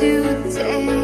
today